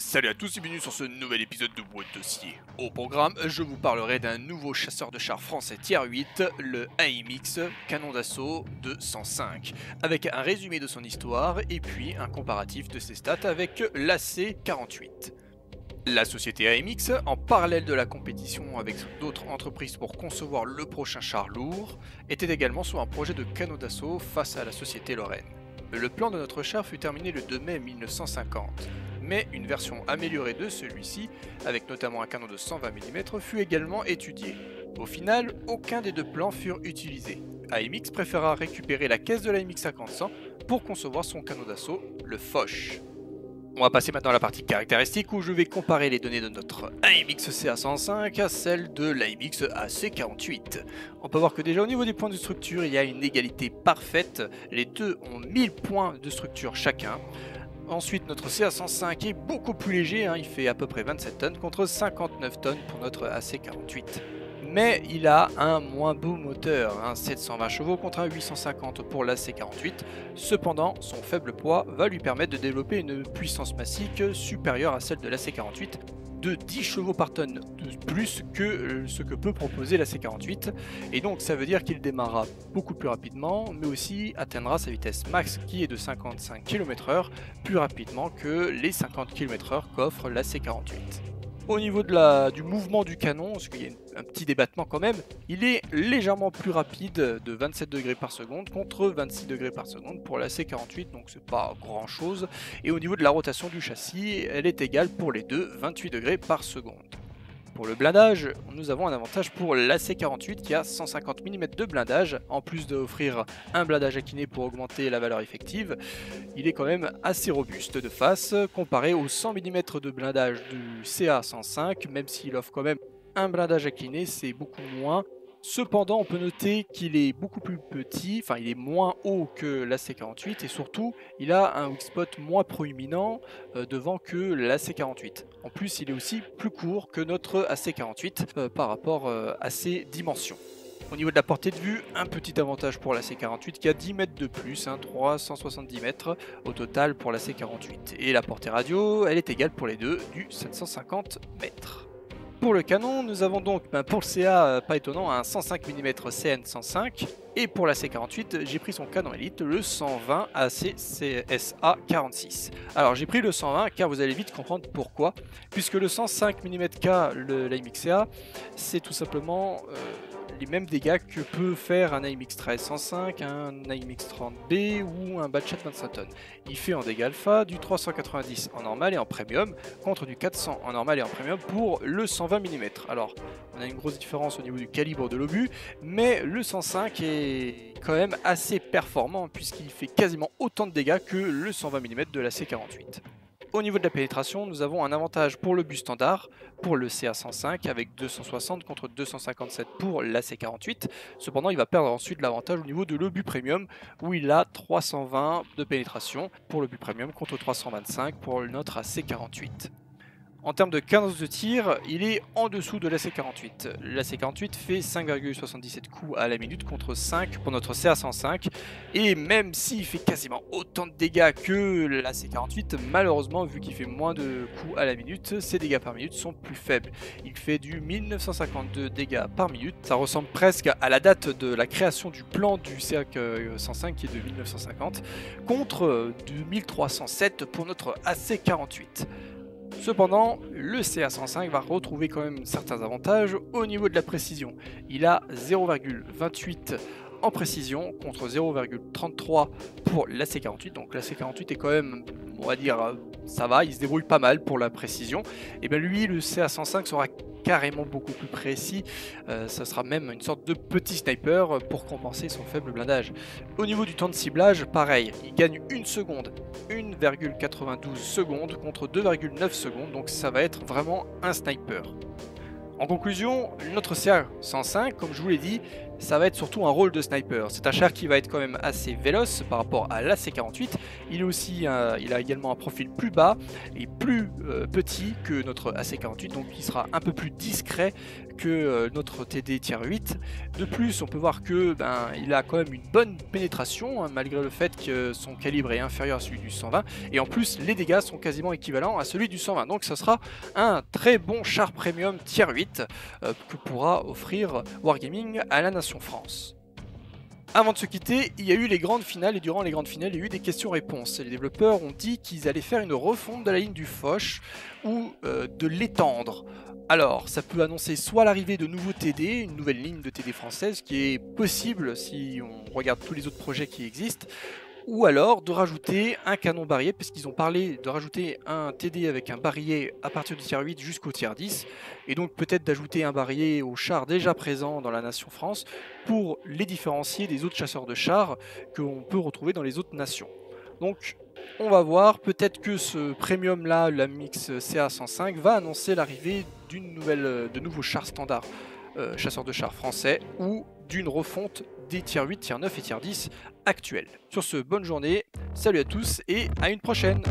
Salut à tous et bienvenue sur ce nouvel épisode de Boîte Dossier. Au programme, je vous parlerai d'un nouveau chasseur de chars français tier 8, le AMX Canon d'assaut de 105, avec un résumé de son histoire et puis un comparatif de ses stats avec l'AC-48. La société AMX, en parallèle de la compétition avec d'autres entreprises pour concevoir le prochain char lourd, était également sur un projet de canon d'assaut face à la société Lorraine. Le plan de notre char fut terminé le 2 mai 1950 mais une version améliorée de celui-ci, avec notamment un canon de 120 mm, fut également étudiée. Au final, aucun des deux plans furent utilisés. AMX préféra récupérer la caisse de l'AMX 50 pour concevoir son canon d'assaut, le Foch. On va passer maintenant à la partie caractéristique où je vais comparer les données de notre AMX CA105 à celles de l'AMX AC48. On peut voir que déjà au niveau des points de structure, il y a une égalité parfaite. Les deux ont 1000 points de structure chacun. Ensuite, notre CA105 est beaucoup plus léger, hein. il fait à peu près 27 tonnes contre 59 tonnes pour notre AC48. Mais il a un moins beau moteur, un 720 chevaux contre un 850 pour l'AC48. Cependant, son faible poids va lui permettre de développer une puissance massique supérieure à celle de l'AC48 de 10 chevaux par tonne de plus que euh, ce que peut proposer la C48 et donc ça veut dire qu'il démarrera beaucoup plus rapidement mais aussi atteindra sa vitesse max qui est de 55 km/h plus rapidement que les 50 km/h qu'offre la C48. Au niveau du mouvement du canon, parce qu'il y a un petit débattement quand même, il est légèrement plus rapide de 27 degrés par seconde contre 26 degrés par seconde pour la C48, donc c'est pas grand chose. Et au niveau de la rotation du châssis, elle est égale pour les deux, 28 degrés par seconde. Pour le blindage, nous avons un avantage pour l'AC48 qui a 150 mm de blindage, en plus d'offrir un blindage acquiné pour augmenter la valeur effective. Il est quand même assez robuste de face comparé aux 100 mm de blindage du CA105, même s'il offre quand même un blindage acquiné, c'est beaucoup moins. Cependant, on peut noter qu'il est beaucoup plus petit, enfin il est moins haut que l'AC48 et surtout il a un weak spot moins proéminent euh, devant que l'AC48. En plus, il est aussi plus court que notre AC48 euh, par rapport euh, à ses dimensions. Au niveau de la portée de vue, un petit avantage pour la C48 qui a 10 mètres de plus, 370 mètres au total pour la C48. Et la portée radio, elle est égale pour les deux du 750 mètres. Pour le canon, nous avons donc ben, pour le CA, euh, pas étonnant, un 105 mm CN105. Et pour la C48, j'ai pris son canon élite, le 120 ACCSA 46. Alors j'ai pris le 120 car vous allez vite comprendre pourquoi. Puisque le 105 mm K, le, l'AMXA, c'est tout simplement... Euh, les mêmes dégâts que peut faire un AMX 1305, un AMX 30B ou un Batchat 25 tonnes. Il fait en dégâts alpha du 390 en normal et en premium contre du 400 en normal et en premium pour le 120 mm. Alors on a une grosse différence au niveau du calibre de l'obus, mais le 105 est quand même assez performant puisqu'il fait quasiment autant de dégâts que le 120 mm de la C48. Au niveau de la pénétration, nous avons un avantage pour le bus standard, pour le CA105 avec 260 contre 257 pour l'AC48. Cependant, il va perdre ensuite l'avantage au niveau de l'obus premium où il a 320 de pénétration pour l'obus premium contre 325 pour notre AC48. En termes de cadence de tir, il est en dessous de l'AC48. L'AC48 fait 5,77 coups à la minute contre 5 pour notre CA105. Et même s'il fait quasiment autant de dégâts que l'AC48, malheureusement, vu qu'il fait moins de coups à la minute, ses dégâts par minute sont plus faibles. Il fait du 1952 dégâts par minute. Ça ressemble presque à la date de la création du plan du CA105 qui est de 1950, contre du 1307 pour notre AC48. Cependant, le CA105 va retrouver quand même certains avantages au niveau de la précision. Il a 0,28 en précision contre 0,33 pour la C48. Donc la C48 est quand même, on va dire, ça va, il se débrouille pas mal pour la précision. Et bien lui, le CA105 sera carrément beaucoup plus précis. Euh, ça sera même une sorte de petit sniper pour compenser son faible blindage. Au niveau du temps de ciblage, pareil, il gagne une seconde, 1,92 secondes contre 2,9 secondes, donc ça va être vraiment un sniper. En conclusion, notre CA105, comme je vous l'ai dit, ça va être surtout un rôle de sniper. C'est un char qui va être quand même assez véloce par rapport à l'AC-48. Il, aussi il a également un profil plus bas et plus euh, petit que notre AC-48, donc il sera un peu plus discret que euh, notre TD tier 8. De plus, on peut voir que ben, il a quand même une bonne pénétration, hein, malgré le fait que son calibre est inférieur à celui du 120. Et en plus, les dégâts sont quasiment équivalents à celui du 120. Donc ça sera un très bon char premium tier 8 euh, que pourra offrir Wargaming à la nation France. Avant de se quitter, il y a eu les grandes finales et durant les grandes finales, il y a eu des questions-réponses. Les développeurs ont dit qu'ils allaient faire une refonte de la ligne du Foch ou euh, de l'étendre. Alors, ça peut annoncer soit l'arrivée de nouveaux TD, une nouvelle ligne de TD française, qui est possible si on regarde tous les autres projets qui existent, ou alors de rajouter un canon barillet, puisqu'ils ont parlé de rajouter un TD avec un barillet à partir du tier 8 jusqu'au tier 10, et donc peut-être d'ajouter un barillet aux chars déjà présents dans la nation France pour les différencier des autres chasseurs de chars qu'on peut retrouver dans les autres nations. Donc on va voir, peut-être que ce premium là, la Mix CA105, va annoncer l'arrivée d'une nouvelle, de nouveaux chars standards euh, chasseurs de chars français ou d'une refonte des tiers 8, tiers 9 et tiers 10 actuels. Sur ce, bonne journée, salut à tous et à une prochaine